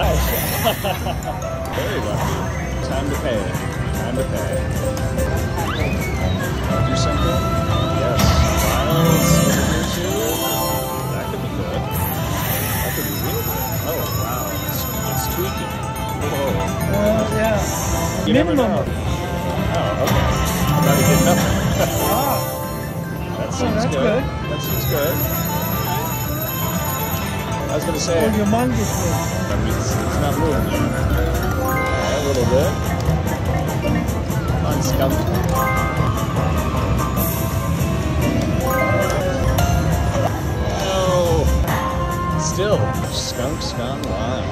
Oh. Very lucky. Time to pay. Time to pay. Do something? Yes. Files. That could be good. That could be real good. Oh, wow. It's, it's tweaking. Whoa. Uh, yeah. You Minimum. never. Oh, okay. I thought he did nothing. ah. That sounds oh, that's good. good. That sounds good. I was gonna say, oh, humongous. I mean, it's, not moving. Yeah, a little bit. On skunk. Oh, still, skunk's gone wild.